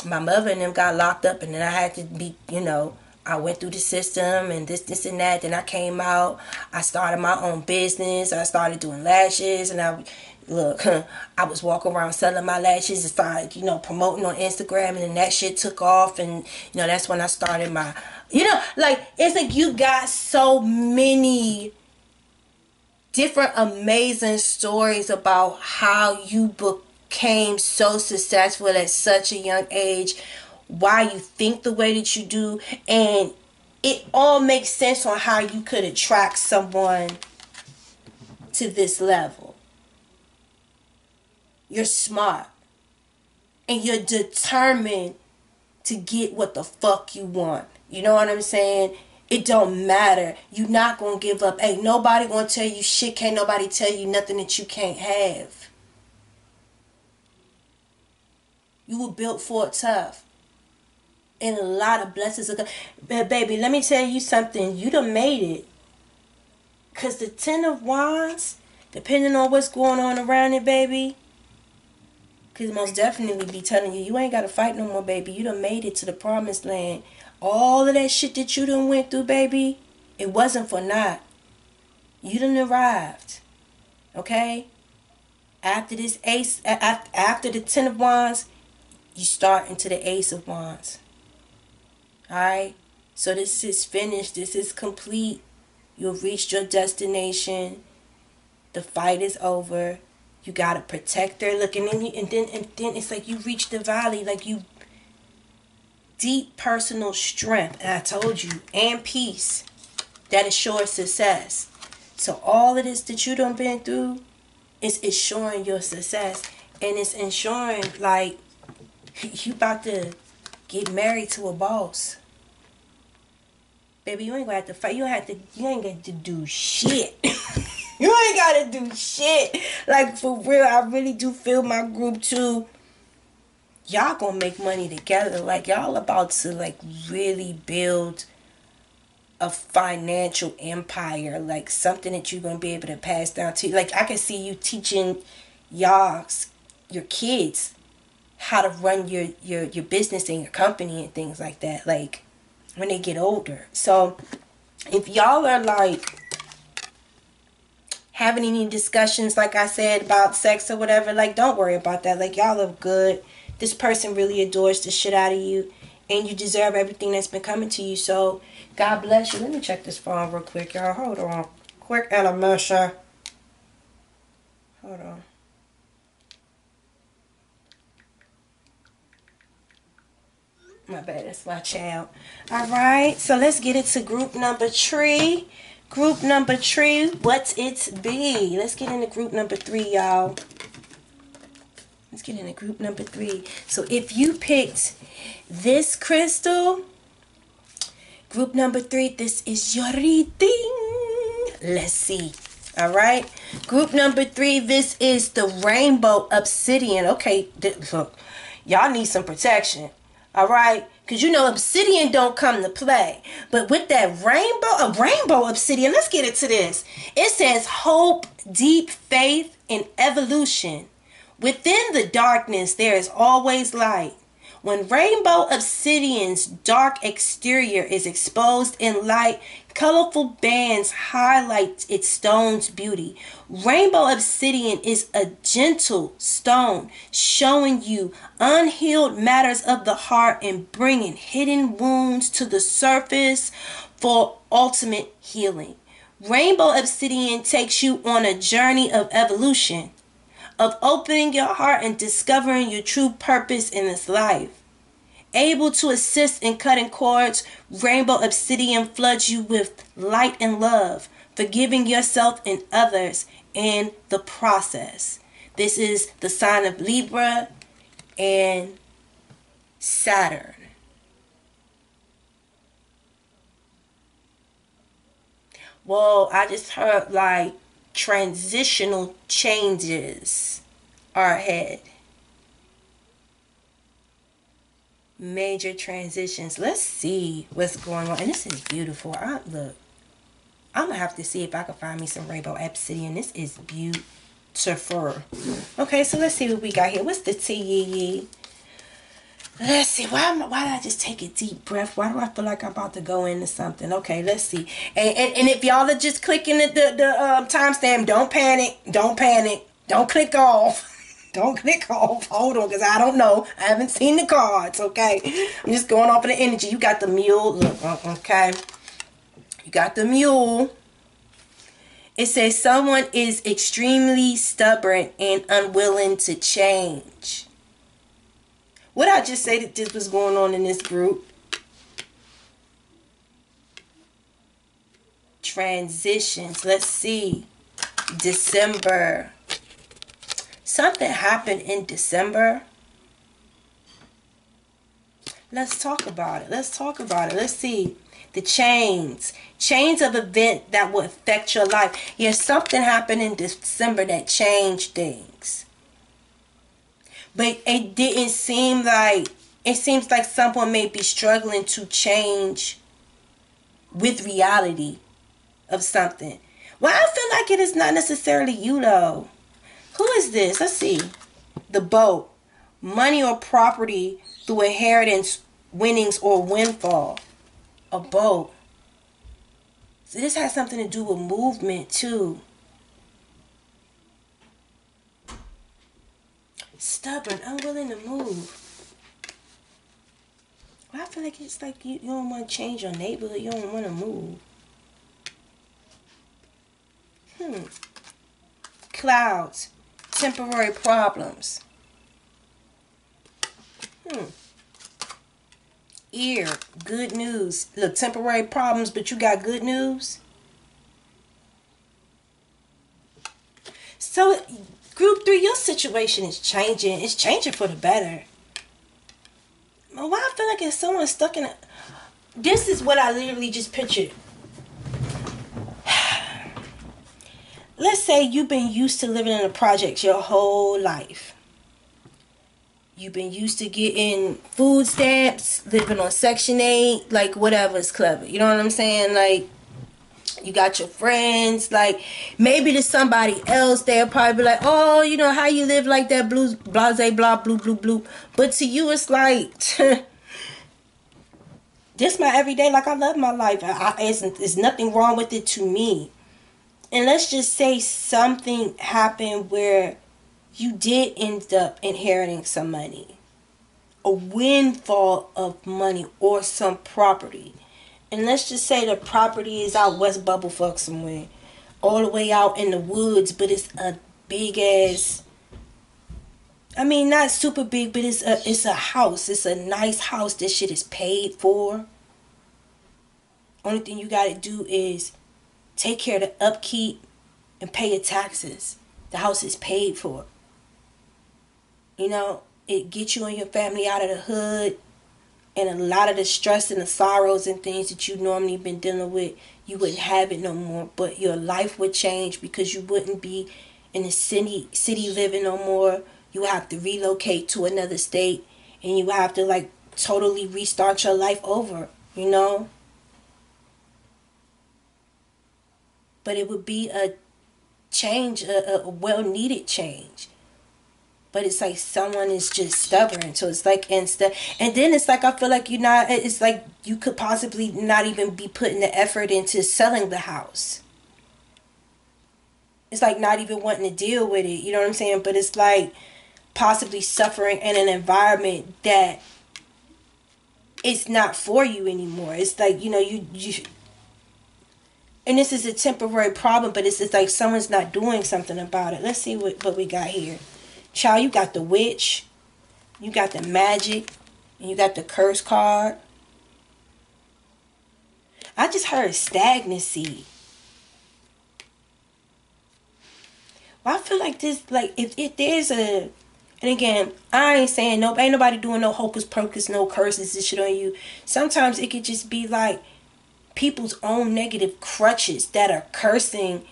my mother and them got locked up, and then I had to be, you know, I went through the system and this, this, and that. Then I came out. I started my own business. I started doing lashes, and I look. I was walking around selling my lashes and started, you know, promoting on Instagram, and then that shit took off, and you know that's when I started my, you know, like it's like you got so many different amazing stories about how you became so successful at such a young age why you think the way that you do and it all makes sense on how you could attract someone to this level. You're smart and you're determined to get what the fuck you want. You know what I'm saying? It don't matter. You not gonna give up. Ain't nobody gonna tell you shit. Can't nobody tell you nothing that you can't have. You were built for it tough. And a lot of blessings But baby, let me tell you something. You done made it. Cause the ten of wands, depending on what's going on around it, baby, could most definitely be telling you, you ain't got to fight no more, baby. You done made it to the promised land. All of that shit that you done went through, baby, it wasn't for naught. You done arrived. Okay? After this ace, after the ten of wands, you start into the ace of wands. Alright? So this is finished. This is complete. You've reached your destination. The fight is over you gotta protect her looking in you and then and then it's like you reach the valley like you deep personal strength and i told you and peace that assures success so all of this that you done been through is ensuring your success and it's ensuring like you about to get married to a boss baby you ain't gonna have to fight you have to you ain't got to do shit You ain't gotta do shit. Like for real, I really do feel my group too. Y'all gonna make money together. Like y'all about to like really build a financial empire, like something that you're gonna be able to pass down to. Like I can see you teaching y'all your kids how to run your your your business and your company and things like that. Like when they get older. So if y'all are like having any discussions, like I said, about sex or whatever, like, don't worry about that. Like, y'all look good. This person really adores the shit out of you, and you deserve everything that's been coming to you. So, God bless you. Let me check this phone real quick, y'all. Hold on. Quick intermission. Hold on. My bad, that's my child. All right, so let's get into group number three. Group number three, what's it be? Let's get into group number three, y'all. Let's get into group number three. So if you picked this crystal, group number three, this is your reading. Let's see. All right. Group number three, this is the rainbow obsidian. Okay, look, y'all need some protection. All right. Because you know obsidian don't come to play. But with that rainbow, a rainbow obsidian, let's get into this. It says hope, deep faith, and evolution. Within the darkness, there is always light. When rainbow obsidian's dark exterior is exposed in light, colorful bands highlight its stone's beauty. Rainbow obsidian is a gentle stone showing you unhealed matters of the heart and bringing hidden wounds to the surface for ultimate healing. Rainbow obsidian takes you on a journey of evolution of opening your heart and discovering your true purpose in this life. Able to assist in cutting cords, Rainbow Obsidian floods you with light and love, forgiving yourself and others in the process. This is the sign of Libra and Saturn. Whoa, I just heard like transitional changes are ahead. Major transitions. Let's see what's going on. And this is beautiful. I look. I'm gonna have to see if I can find me some rainbow obsidian. This is beautiful. Okay, so let's see what we got here. What's the tea? Let's see. Why am, why did I just take a deep breath? Why do I feel like I'm about to go into something? Okay, let's see. And and, and if y'all are just clicking the the, the um, timestamp, don't panic. Don't panic. Don't click off. Don't click off. Hold on, because I don't know. I haven't seen the cards, okay? I'm just going off of the energy. You got the mule. Look, uh, okay. You got the mule. It says someone is extremely stubborn and unwilling to change. What I just say that this was going on in this group? Transitions. Let's see. December. Something happened in December. Let's talk about it. Let's talk about it. Let's see. The chains. Chains of event that will affect your life. Yeah, something happened in December that changed things. But it didn't seem like it seems like someone may be struggling to change with reality of something. Well, I feel like it is not necessarily you though. Who is this? Let's see. The boat. Money or property through inheritance, winnings, or windfall. A boat. So this has something to do with movement too. Stubborn, unwilling to move. I feel like it's like you, you don't want to change your neighborhood. You don't want to move. Hmm. Clouds. Temporary problems. Hmm. Ear. Good news. Look, temporary problems, but you got good news. So, group three, your situation is changing. It's changing for the better. But Why I feel like it's someone stuck in a. This is what I literally just pictured. Let's say you've been used to living in a project your whole life. You've been used to getting food stamps, living on Section 8, like whatever's clever. You know what I'm saying? Like, you got your friends like maybe to somebody else they'll probably be like oh you know how you live like that blue blase blah blue blue blue but to you it's like this my everyday like i love my life I, I, it's, there's nothing wrong with it to me and let's just say something happened where you did end up inheriting some money a windfall of money or some property and let's just say the property is out West Bubblefuck somewhere, all the way out in the woods, but it's a big ass. I mean, not super big, but it's a it's a house. It's a nice house. This shit is paid for. Only thing you gotta do is take care of the upkeep and pay your taxes. The house is paid for. You know, it gets you and your family out of the hood and a lot of the stress and the sorrows and things that you normally been dealing with you wouldn't have it no more but your life would change because you wouldn't be in the city city living no more you have to relocate to another state and you have to like totally restart your life over you know but it would be a change a, a well needed change. But it's like someone is just stubborn so it's like instead and then it's like i feel like you're not it's like you could possibly not even be putting the effort into selling the house. It's like not even wanting to deal with it you know what i'm saying? But it's like possibly suffering in an environment that it's not for you anymore. It's like you know you you and this is a temporary problem but it's just like someone's not doing something about it let's see what, what we got here Child, you got the witch, you got the magic, and you got the curse card. I just heard stagnancy. Well, I feel like this, like, if, if there's a, and again, I ain't saying no, ain't nobody doing no hocus pocus, no curses and shit on you. Sometimes it could just be like people's own negative crutches that are cursing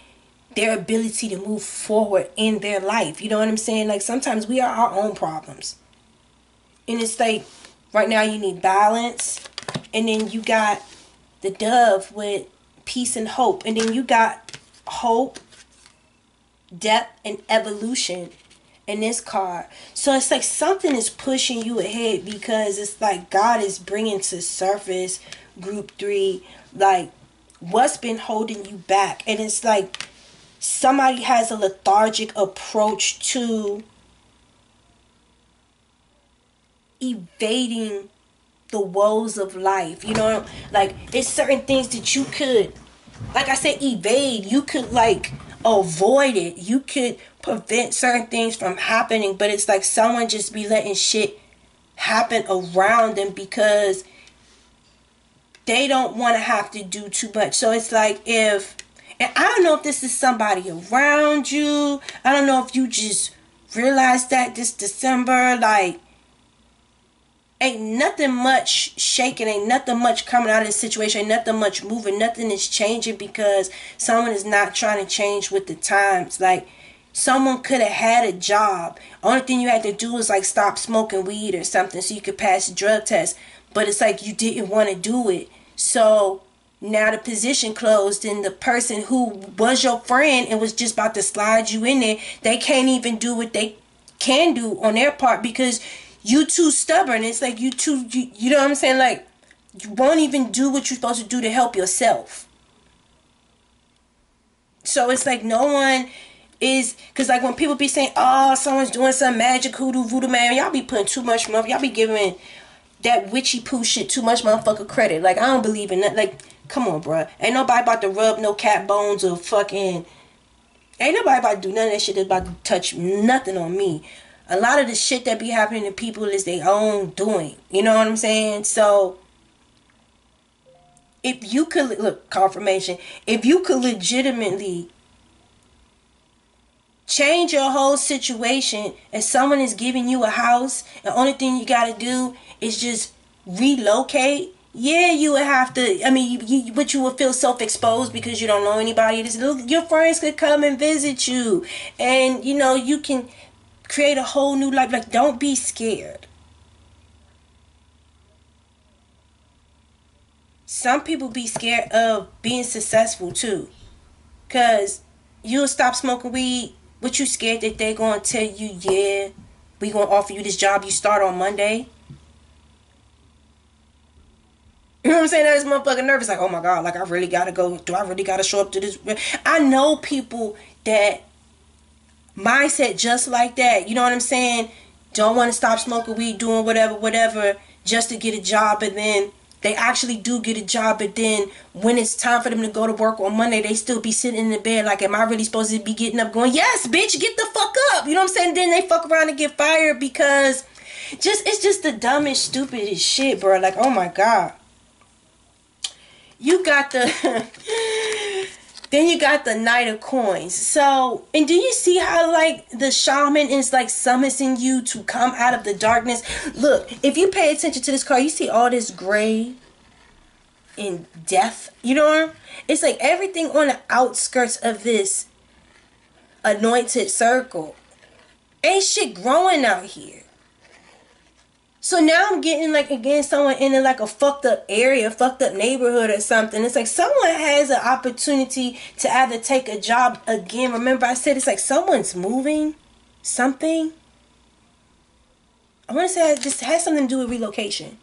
their ability to move forward in their life. You know what I'm saying? Like sometimes we are our own problems. And it's like right now you need balance. And then you got the dove with peace and hope. And then you got hope, depth, and evolution in this card. So it's like something is pushing you ahead because it's like God is bringing to surface group three, like what's been holding you back. And it's like somebody has a lethargic approach to evading the woes of life. You know, like it's certain things that you could, like I said, evade. You could like avoid it. You could prevent certain things from happening, but it's like someone just be letting shit happen around them because they don't want to have to do too much. So it's like if and I don't know if this is somebody around you. I don't know if you just realized that this December, like, ain't nothing much shaking, ain't nothing much coming out of this situation, ain't nothing much moving, nothing is changing because someone is not trying to change with the times. Like someone could have had a job. Only thing you had to do is like stop smoking weed or something so you could pass the drug test. But it's like you didn't want to do it. So now the position closed and the person who was your friend and was just about to slide you in there, they can't even do what they can do on their part because you too stubborn. It's like you too, you, you know what I'm saying? Like, you won't even do what you're supposed to do to help yourself. So it's like no one is, because like when people be saying, oh, someone's doing some magic hoodoo voodoo man, y'all be putting too much, money. y'all be giving that witchy poo shit too much motherfucker credit. Like, I don't believe in that. Like, come on, bruh. Ain't nobody about to rub no cat bones or fucking. Ain't nobody about to do none of that shit that's about to touch nothing on me a lot of the shit that be happening to people is their own doing. You know what I'm saying? So if you could look confirmation, if you could legitimately change your whole situation and someone is giving you a house, the only thing you got to do is just relocate. Yeah, you would have to. I mean, you, you, but you would feel self-exposed because you don't know anybody. Your friends could come and visit you, and you know you can create a whole new life. Like, don't be scared. Some people be scared of being successful too. Cause you'll stop smoking weed, but you scared that they're gonna tell you, yeah, we gonna offer you this job you start on Monday. You know what I'm saying? That is motherfucking nervous. Like, oh my God, like I really gotta go. Do I really gotta show up to this? I know people that mindset just like that. You know what I'm saying? Don't want to stop smoking weed, doing whatever, whatever, just to get a job, and then they actually do get a job, but then when it's time for them to go to work on Monday, they still be sitting in the bed like, am I really supposed to be getting up going, yes, bitch, get the fuck up. You know what I'm saying? Then they fuck around and get fired because just it's just the dumbest, stupidest shit, bro. Like, oh my God. You got the Then you got the Knight of Coins. So, and do you see how like the shaman is like summoning you to come out of the darkness? Look, if you pay attention to this card, you see all this gray and death. You know, it's like everything on the outskirts of this anointed circle. Ain't shit growing out here. So now I'm getting like again someone in a, like a fucked up area, fucked up neighborhood or something. It's like someone has an opportunity to either take a job again. Remember I said it's like someone's moving something. I want to say this has something to do with relocation.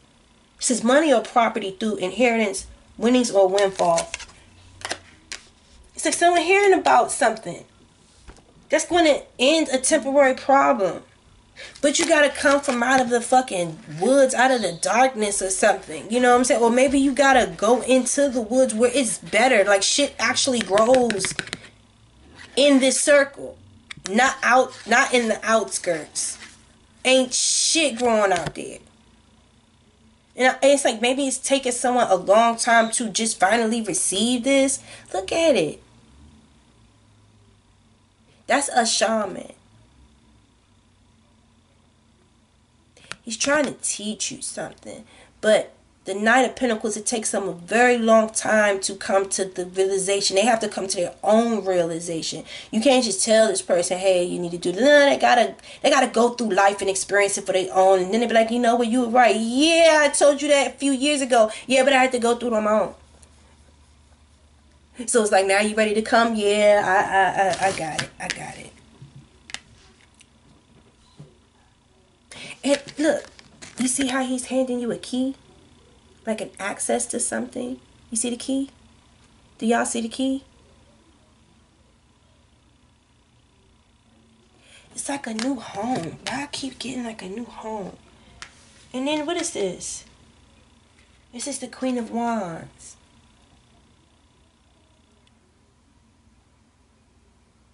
It says money or property through inheritance, winnings or windfall. It's like someone hearing about something that's going to end a temporary problem. But you gotta come from out of the fucking woods, out of the darkness or something. You know what I'm saying? Or maybe you gotta go into the woods where it's better. Like shit actually grows in this circle. Not out not in the outskirts. Ain't shit growing out there. And it's like maybe it's taking someone a long time to just finally receive this. Look at it. That's a shaman. He's trying to teach you something. But the Knight of Pentacles, it takes them a very long time to come to the realization. They have to come to their own realization. You can't just tell this person, hey, you need to do. No, they gotta they gotta go through life and experience it for their own. And then they be like, you know what, you were right. Yeah, I told you that a few years ago. Yeah, but I had to go through it on my own. So it's like now you ready to come? Yeah, I I I, I got it. I got it. And look, you see how he's handing you a key? Like an access to something? You see the key? Do y'all see the key? It's like a new home. Why I keep getting like a new home? And then what is this? This is the Queen of Wands.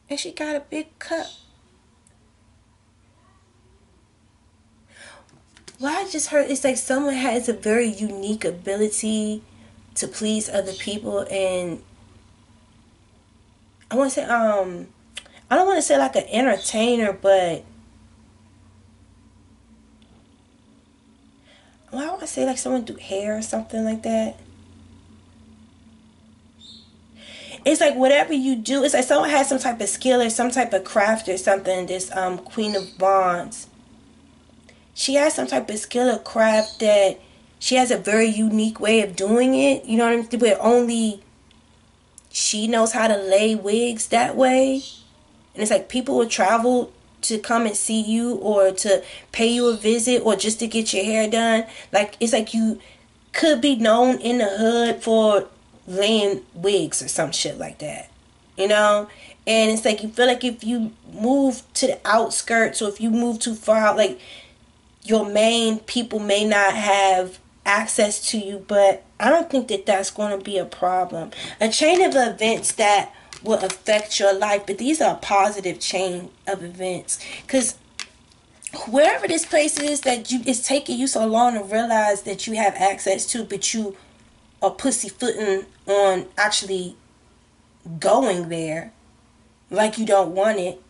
And she got a big cup. Well, I just heard it's like someone has a very unique ability to please other people, and I want to say, um, I don't want to say like an entertainer, but Well, I want to say like someone do hair or something like that. It's like whatever you do, it's like someone has some type of skill or some type of craft or something. This um Queen of Wands. She has some type of skill or craft that she has a very unique way of doing it. You know what I'm saying? Where only she knows how to lay wigs that way. And it's like people will travel to come and see you or to pay you a visit or just to get your hair done. Like it's like you could be known in the hood for laying wigs or some shit like that. You know? And it's like you feel like if you move to the outskirts or if you move too far out, like your main people may not have access to you, but I don't think that that's going to be a problem. A chain of events that will affect your life, but these are a positive chain of events because wherever this place is that you it's taking you so long to realize that you have access to, but you are pussyfooting on actually going there like you don't want it.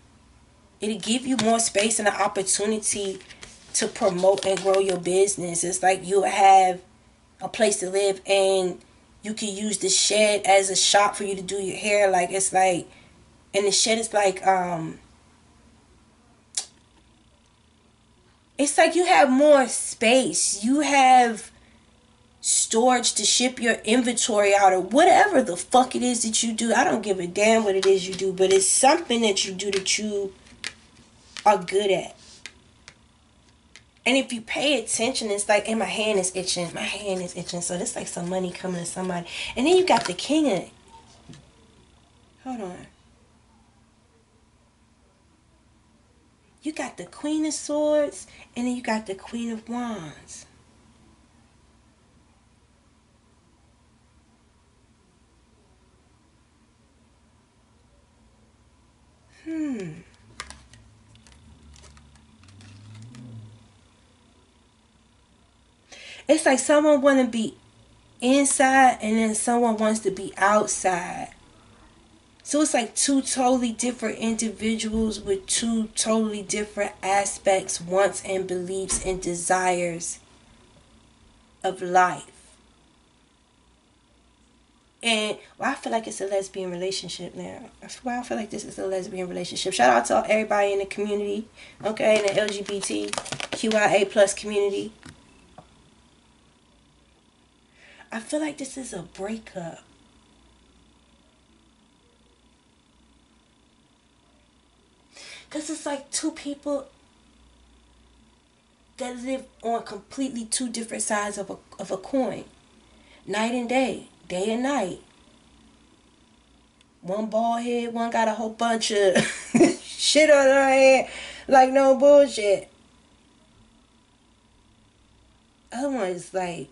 It'll give you more space and an opportunity to promote and grow your business. It's like you'll have a place to live and you can use the shed as a shop for you to do your hair. Like it's like and the shed is like um it's like you have more space. You have storage to ship your inventory out or whatever the fuck it is that you do. I don't give a damn what it is you do, but it's something that you do that you are good at. And if you pay attention, it's like, and my hand is itching. My hand is itching. So it's like some money coming to somebody. And then you got the king of. Hold on. You got the queen of swords, and then you got the queen of wands. Hmm. It's like someone want to be inside and then someone wants to be outside. So it's like two totally different individuals with two totally different aspects, wants and beliefs and desires of life. And well, I feel like it's a lesbian relationship now. Well, I feel like this is a lesbian relationship. Shout out to everybody in the community, okay, in the LGBTQIA plus community. I feel like this is a breakup. Because it's like two people that live on completely two different sides of a, of a coin. Night and day, day and night. One bald head, one got a whole bunch of shit on her head. Like no bullshit. Other one is like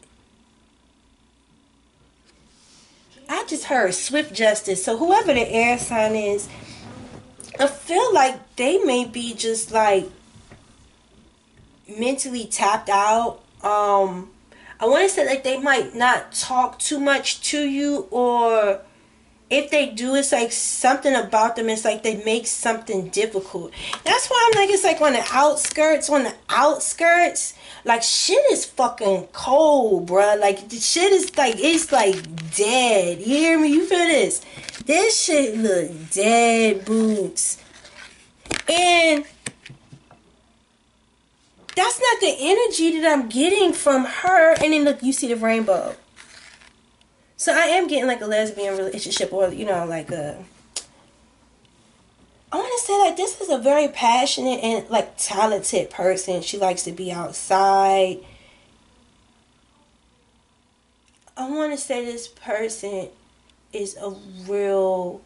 I just heard swift justice. So whoever the air sign is, I feel like they may be just like mentally tapped out. Um I want to say like they might not talk too much to you or if they do, it's like something about them. It's like they make something difficult. That's why I'm like, it's like on the outskirts, on the outskirts, like shit is fucking cold, bruh. Like the shit is like, it's like dead. You hear me? You feel this? This shit look dead, boots. And that's not the energy that I'm getting from her. And then look, you see the rainbow. So I am getting like a lesbian relationship or, you know, like a. I want to say like this is a very passionate and like talented person. She likes to be outside. I want to say this person is a real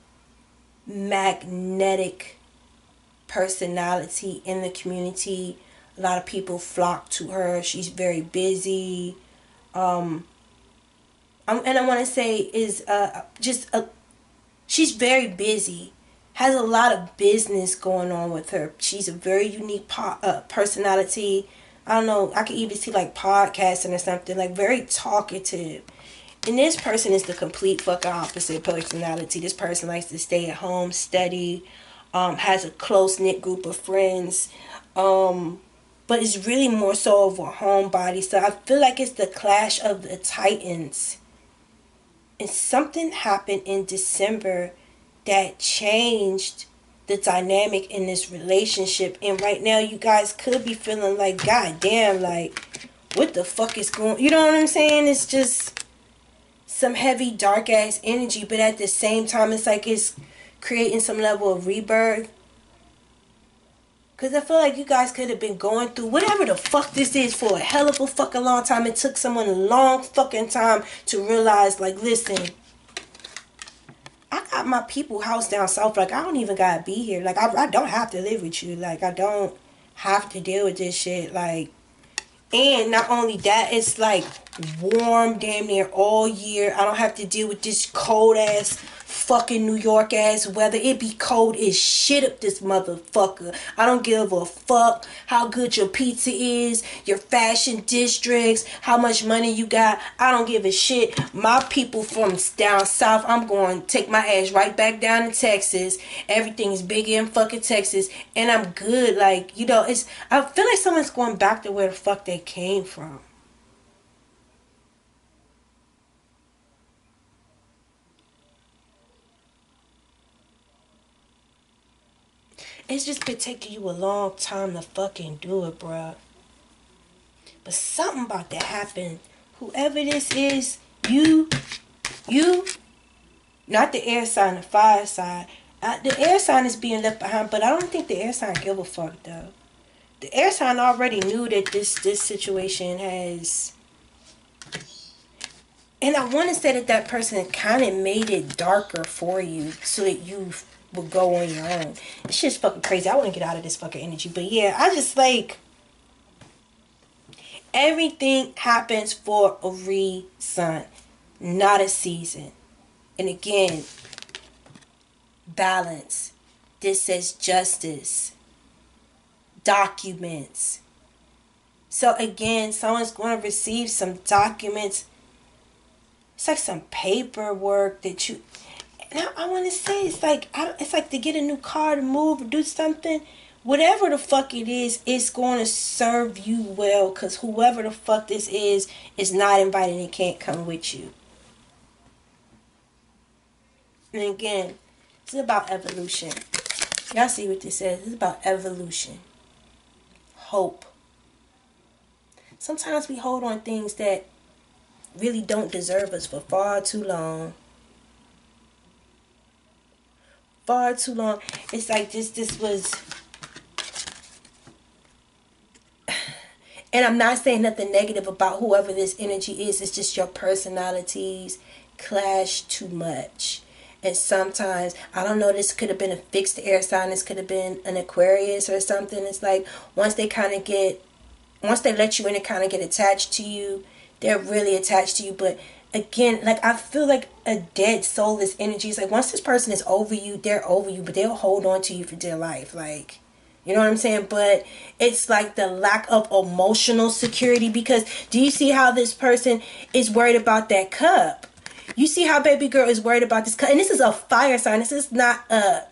magnetic personality in the community. A lot of people flock to her. She's very busy. Um, and I want to say is uh, just a, she's very busy, has a lot of business going on with her. She's a very unique po- uh, personality. I don't know. I could even see like podcasting or something like very talkative. And this person is the complete fucking opposite personality. This person likes to stay at home, study, um, has a close knit group of friends, um, but it's really more so of a homebody. So I feel like it's the clash of the titans. And something happened in December that changed the dynamic in this relationship. And right now, you guys could be feeling like, God damn, like, what the fuck is going You know what I'm saying? It's just some heavy, dark ass energy, but at the same time, it's like it's creating some level of rebirth. Because I feel like you guys could have been going through whatever the fuck this is for a hell of a fucking long time. It took someone a long fucking time to realize, like, listen, My people house down south. Like, I don't even gotta be here. Like, I, I don't have to live with you. Like, I don't have to deal with this shit. Like, and not only that, it's like warm damn near all year. I don't have to deal with this cold ass fucking New York ass weather. It be cold as shit up this motherfucker. I don't give a fuck how good your pizza is, your fashion districts, how much money you got. I don't give a shit. My people from down south, I'm going to take my ass right back down to Texas. Everything's is big in fucking Texas, and I'm good. Like you know, it's. I feel like someone's going back to where the fuck they came from. It's just been taking you a long time to fucking do it, bruh. But something about to happen. Whoever this is, you, you, not the air sign, the fire sign. Uh, the air sign is being left behind, but I don't think the air sign give a fuck though. The air sign already knew that this this situation has and I want to say that that person kind of made it darker for you so that you will go on your own. It's just fucking crazy. I want to get out of this fucking energy. But yeah, I just like everything happens for a reason, not a season. And again, balance. This says justice. Documents. So again, someone's going to receive some documents. It's like some paperwork that you now I want to say it's like I, it's like to get a new car to move or do something. Whatever the fuck it is, it's going to serve you well. Cause whoever the fuck this is is not invited and can't come with you. And again, it's about evolution. Y'all see what this says? It's about evolution. Hope. Sometimes we hold on things that really don't deserve us for far too long far too long. It's like this this was and I'm not saying nothing negative about whoever this energy is. It's just your personalities clash too much. And sometimes, I don't know, this could have been a fixed air sign. This could have been an Aquarius or something. It's like once they kind of get, once they let you in and kind of get attached to you, they're really attached to you. But again, like I feel like a dead soulless energy. It's like once this person is over you, they're over you, but they'll hold on to you for dear life. Like, you know what I'm saying? But it's like the lack of emotional security because do you see how this person is worried about that cup? You see how baby girl is worried about this cup? And this is a fire sign. This is not a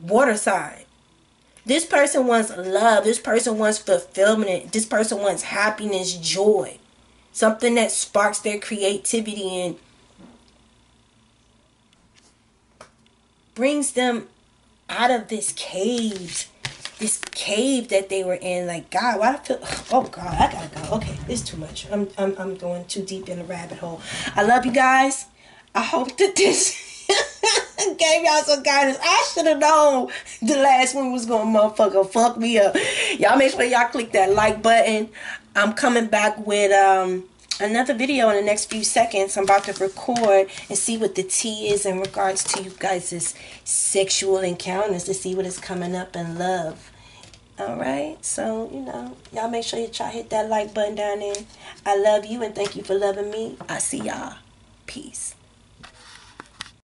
water sign. This person wants love. This person wants fulfillment. This person wants happiness, joy something that sparks their creativity and brings them out of this cave this cave that they were in like god why i feel oh god i gotta go okay it's too much i'm i'm, I'm going too deep in the rabbit hole i love you guys i hope that this gave y'all some guidance. I should have known the last one was gonna motherfucker fuck me up. Y'all make sure y'all click that like button. I'm coming back with um another video in the next few seconds. I'm about to record and see what the tea is in regards to you guys' sexual encounters to see what is coming up in love. Alright, so, you know, y'all make sure you try hit that like button down there. I love you and thank you for loving me. I see y'all. Peace.